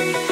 Open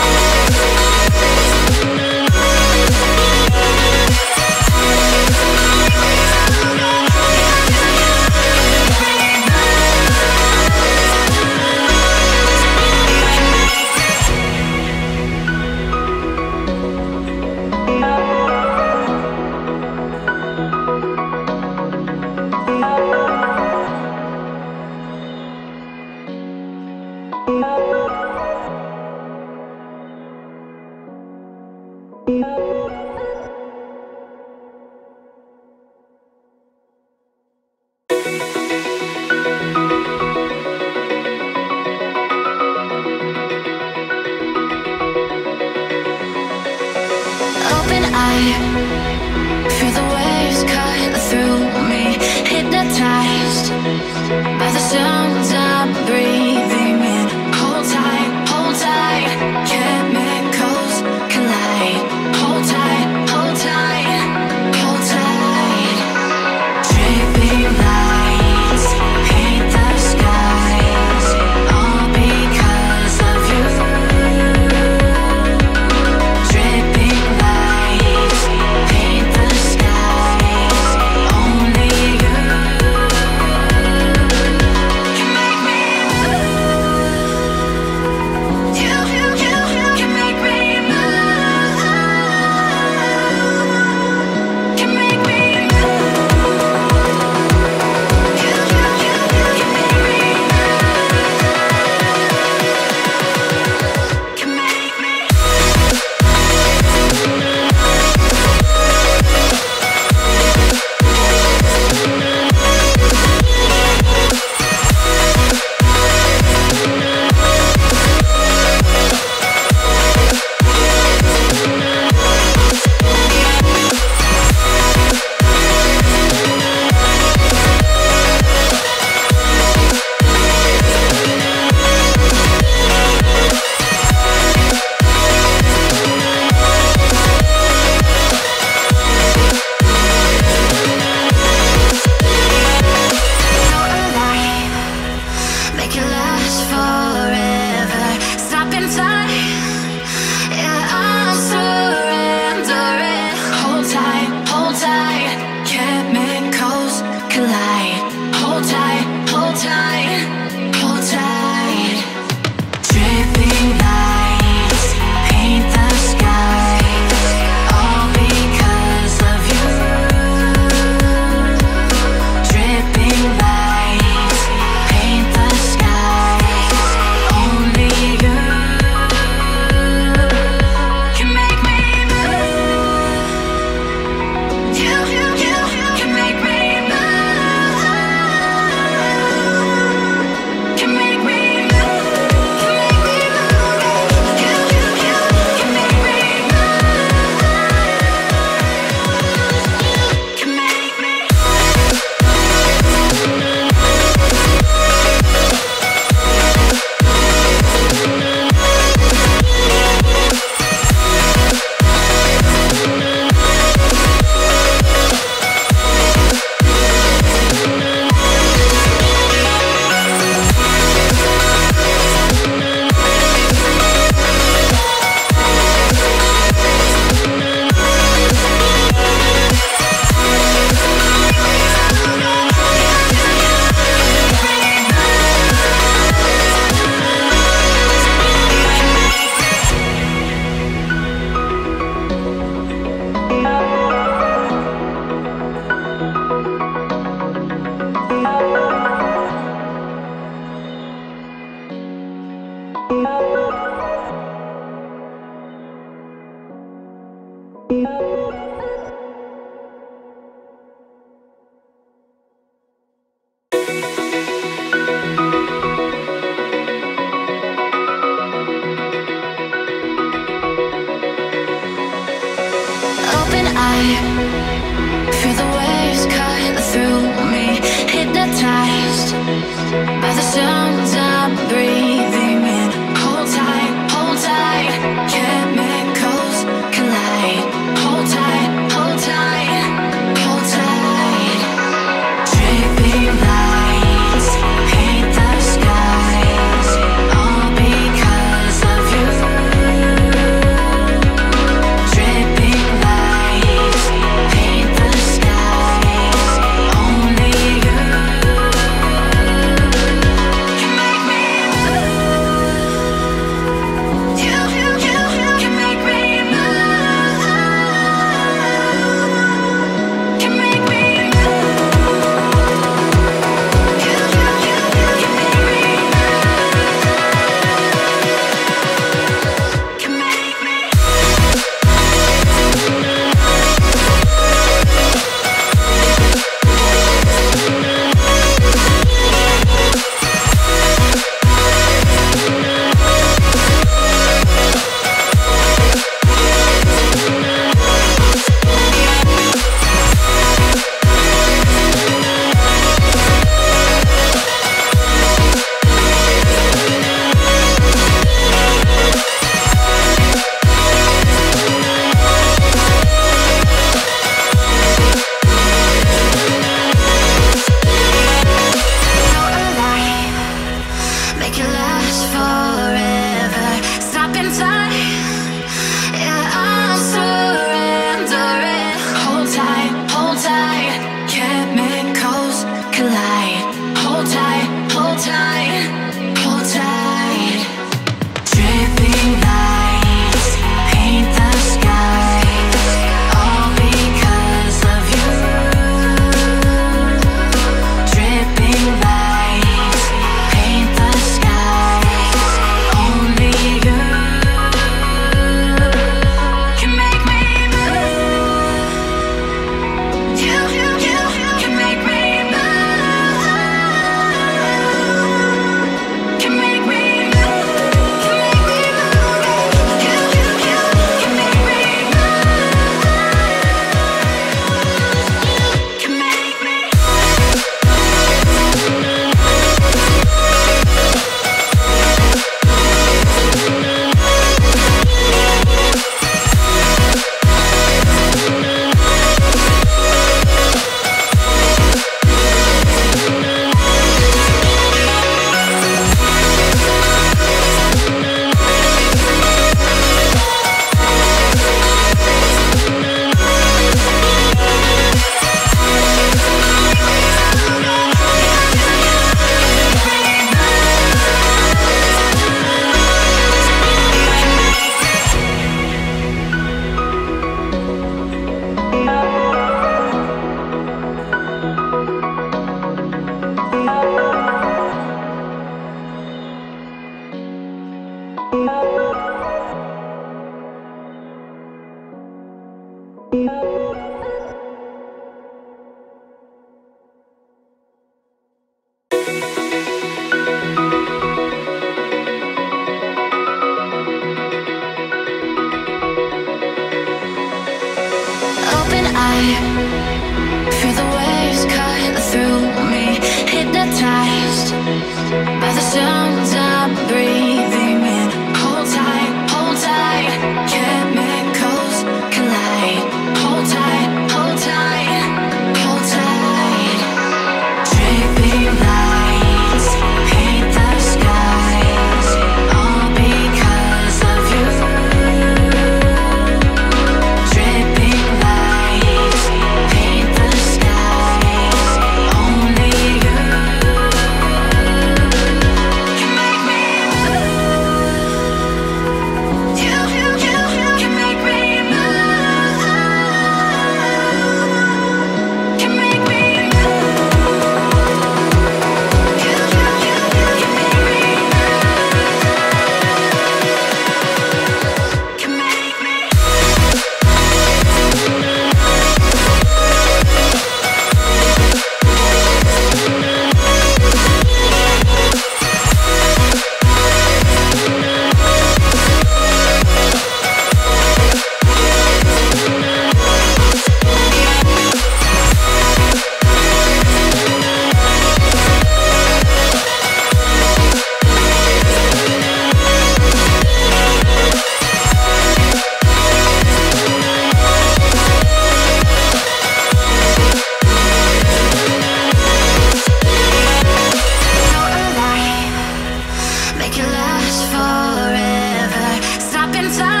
Time.